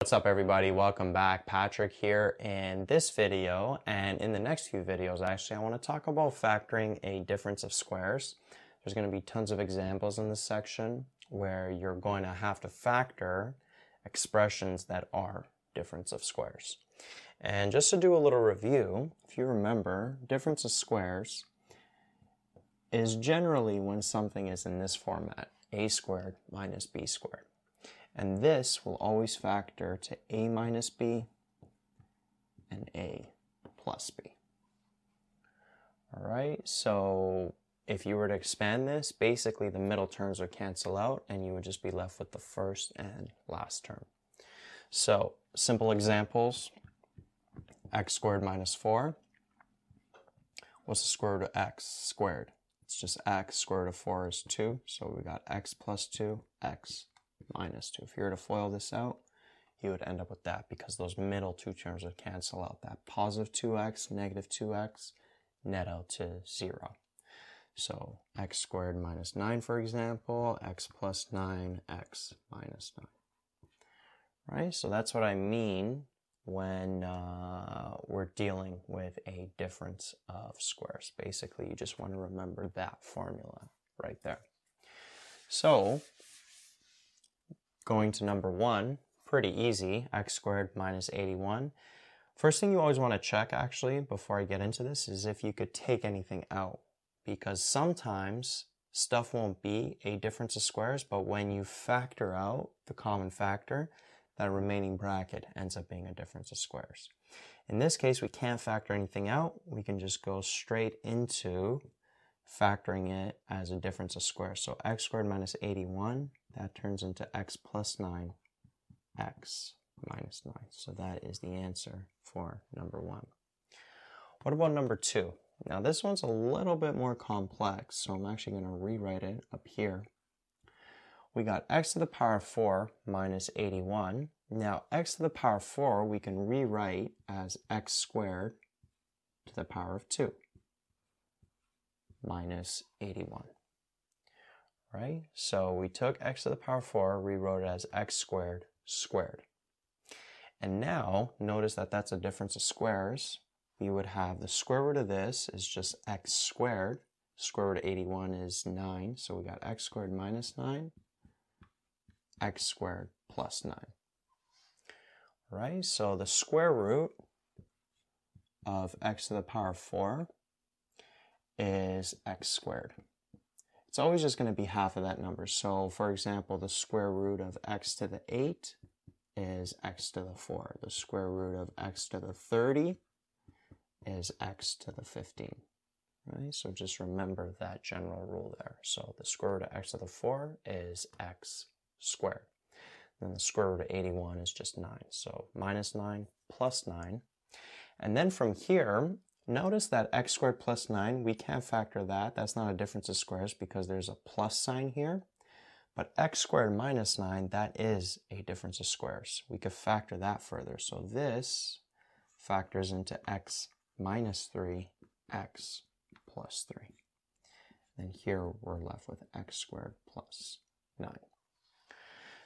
What's up everybody, welcome back. Patrick here in this video and in the next few videos actually I want to talk about factoring a difference of squares. There's going to be tons of examples in this section where you're going to have to factor expressions that are difference of squares. And just to do a little review, if you remember, difference of squares is generally when something is in this format, a squared minus b squared. And this will always factor to a minus b and a plus b. All right, so if you were to expand this, basically the middle terms would cancel out and you would just be left with the first and last term. So simple examples, x squared minus 4. What's the square root of x squared? It's just x, square root of 4 is 2, so we got x plus 2, x minus 2. If you were to FOIL this out, you would end up with that because those middle two terms would cancel out. That positive 2x, negative 2x, net out to 0. So x squared minus 9, for example, x plus 9, x minus 9. Right? So that's what I mean when uh, we're dealing with a difference of squares. Basically, you just want to remember that formula right there. So Going to number one, pretty easy, x squared minus 81. First thing you always want to check actually before I get into this is if you could take anything out because sometimes stuff won't be a difference of squares, but when you factor out the common factor, that remaining bracket ends up being a difference of squares. In this case, we can't factor anything out. We can just go straight into factoring it as a difference of squares. So x squared minus 81 that turns into x plus 9, x minus 9. So that is the answer for number 1. What about number 2? Now this one's a little bit more complex, so I'm actually going to rewrite it up here. We got x to the power of 4 minus 81. Now x to the power of 4 we can rewrite as x squared to the power of 2 minus 81 right? So we took x to the power 4, rewrote it as x squared squared. And now, notice that that's a difference of squares. We would have the square root of this is just x squared. Square root of 81 is 9, so we got x squared minus 9, x squared plus 9. Right, so the square root of x to the power 4 is x squared it's always just going to be half of that number. So for example, the square root of x to the 8 is x to the 4. The square root of x to the 30 is x to the 15. Right? So just remember that general rule there. So the square root of x to the 4 is x squared. Then the square root of 81 is just 9. So minus 9 plus 9. And then from here, Notice that x squared plus 9, we can't factor that. That's not a difference of squares because there's a plus sign here. But x squared minus 9, that is a difference of squares. We could factor that further. So this factors into x minus 3, x plus 3. And here we're left with x squared plus 9.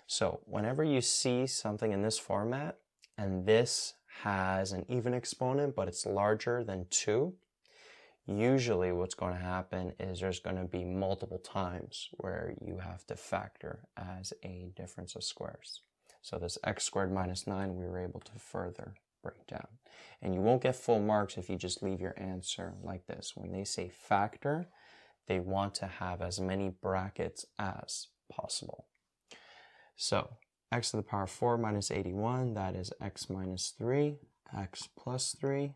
So whenever you see something in this format, and this has an even exponent, but it's larger than 2, usually what's going to happen is there's going to be multiple times where you have to factor as a difference of squares. So this x squared minus 9 we were able to further break down. And you won't get full marks if you just leave your answer like this. When they say factor, they want to have as many brackets as possible. So x to the power 4 minus 81, that is x minus 3, x plus 3,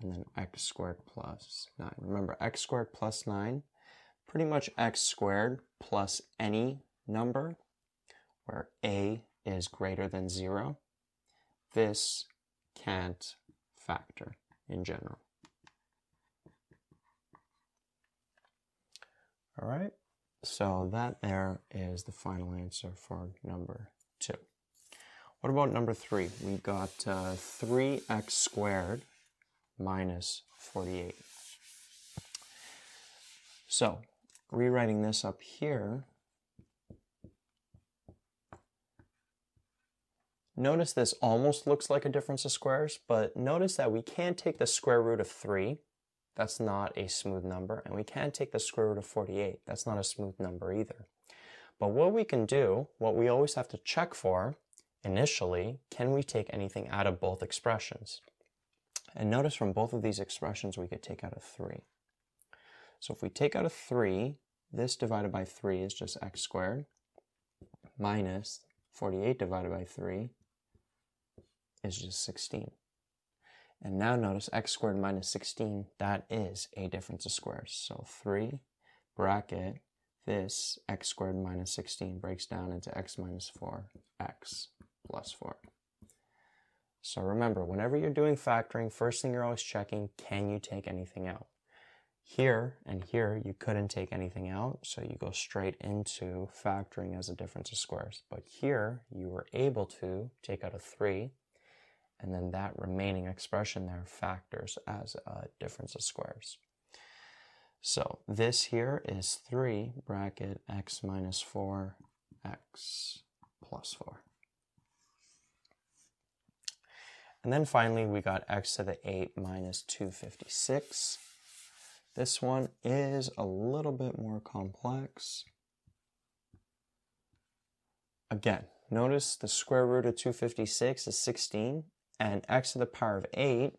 and then x squared plus 9. Remember, x squared plus 9, pretty much x squared plus any number where a is greater than 0. This can't factor in general. All right. So that there is the final answer for number two. What about number three? We got uh, 3x squared minus 48. So rewriting this up here, Notice this almost looks like a difference of squares, but notice that we can't take the square root of 3. That's not a smooth number. And we can't take the square root of 48. That's not a smooth number either. But what we can do, what we always have to check for initially, can we take anything out of both expressions? And notice from both of these expressions we could take out a 3. So if we take out a 3, this divided by 3 is just x squared minus 48 divided by 3 is just 16. And now notice x squared minus 16, that is a difference of squares. So 3 bracket this x squared minus 16 breaks down into x minus 4, x plus 4. So remember, whenever you're doing factoring, first thing you're always checking, can you take anything out? Here and here, you couldn't take anything out, so you go straight into factoring as a difference of squares. But here, you were able to take out a 3, and then that remaining expression there factors as a difference of squares. So this here is 3 bracket x minus 4 x plus 4. And then finally we got x to the 8 minus 256. This one is a little bit more complex. Again, notice the square root of 256 is 16 and x to the power of 8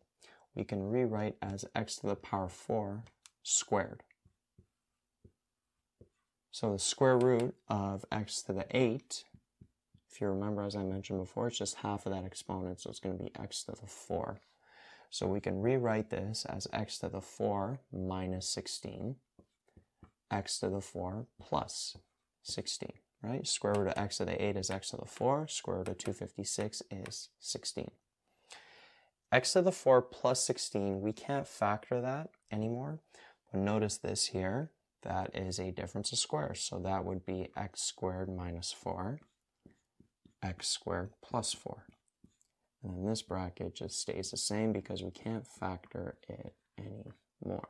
we can rewrite as x to the power 4 squared. So the square root of x to the 8, if you remember as I mentioned before, it's just half of that exponent, so it's going to be x to the 4. So we can rewrite this as x to the 4 minus 16, x to the 4 plus 16, right? Square root of x to the 8 is x to the 4, square root of 256 is 16 x to the 4 plus 16, we can't factor that anymore. But notice this here, that is a difference of squares. So that would be x squared minus 4, x squared plus 4. And then this bracket just stays the same because we can't factor it anymore.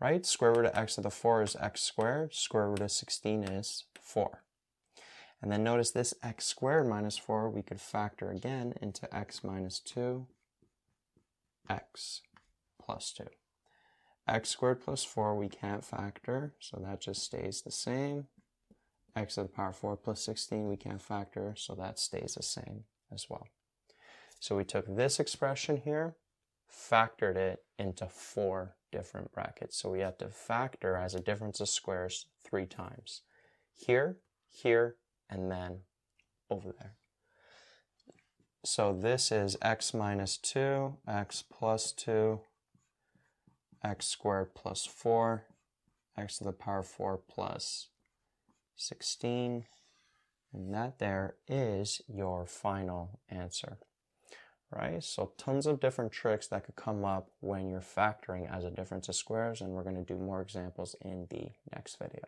Right? Square root of x to the 4 is x squared. Square root of 16 is 4. And then notice this x squared minus 4, we could factor again into x minus 2 x plus 2. x squared plus 4 we can't factor, so that just stays the same. x to the power 4 plus 16 we can't factor, so that stays the same as well. So we took this expression here, factored it into four different brackets. So we have to factor as a difference of squares three times. Here, here, and then over there. So this is x minus 2, x plus 2, x squared plus 4, x to the power 4 plus 16. And that there is your final answer, right? So tons of different tricks that could come up when you're factoring as a difference of squares, and we're going to do more examples in the next video.